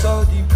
so deep